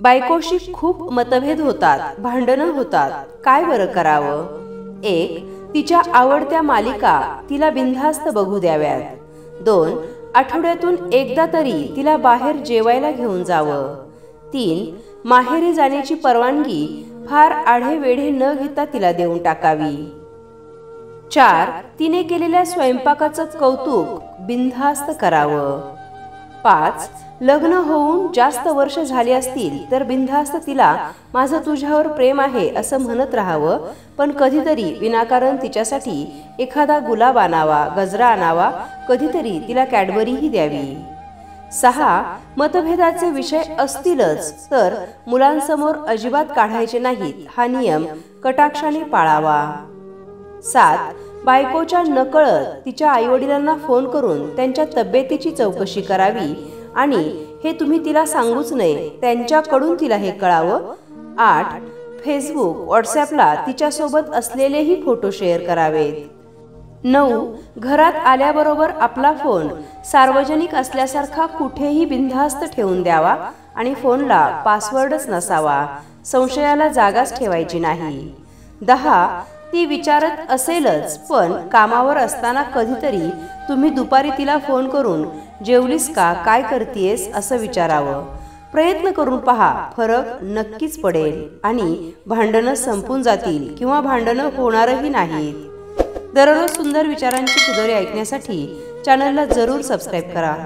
बायकोशी खूप मतभेद होतात भांडणं होतात. काय बरं करावं? एक तिच्या आवडत्या मालिका तिला बिनधास्त बघू द्याव्यात. दोन आठवड्यातून एकदा तरी तिला बाहेर जेवायला घेऊन जावं. तीन माहेरी जाण्याची परवानगी फार आढे वेढे न घेता तिला देऊन टाकावी. चार तिने केलेल्या स्वयंपाकाचं कौतुक बिनधास्त करावं. पाच लग्न होऊन जास्त वर्ष झाली असतील तर बिनधास्त तिला माझं तुझ्यावर प्रेम आहे असं म्हणत राहावं. पण कधीतरी विनाकारण तिच्यासाठी एखादा गुलाब आणावा गजरा आणावा कधीतरी तिला कॅडबरीही द्यावी. सहा मतभेदाचे विषय असतीलच तर मुलांसमोर अजिबात काढायचे नाहीत हा नियम कटाक्षाने पाळावा. सात बायकोच्या नकळत तिच्या आईवडिलांना फोन करून त्यांच्या तब्येतीची चौकशी करावी आणि हे तुम्ही तिला सांगूच नये त्यांच्याकडून तिला हे कळावं. आठ फेसबुक व्हॉट्सॲपला तिच्यासोबत असलेलेही फोटो शेअर करावेत. नऊ घरात आल्याबरोबर आपला फोन सार्वजनिक असल्यासारखा कुठेही बिनधास्त ठेवून द्यावा आणि फोनला पासवर्डच नसावा संशयाला जागाच ठेवायची नाही. दहा ती विचारत असेलच पण कामावर असताना कधीतरी तुम्ही दुपारी तिला फोन करून जेवलीस का? काय करतीयस? असं विचारावं. प्रयत्न करून पहा फरक नक्कीच पडेल आणि भांडणं संपून जातील किंवा भांडणं होणारही नाहीत. दररोज सुंदर विचारांची सुदोरे ऐकण्यासाठी चॅनलला जरूर सबस्क्राईब करा.